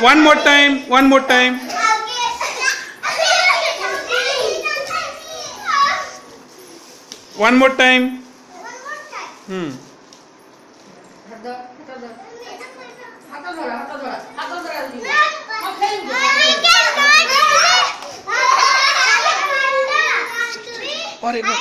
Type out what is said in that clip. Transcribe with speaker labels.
Speaker 1: one more time, one more time. One more time. Hmm. One more time.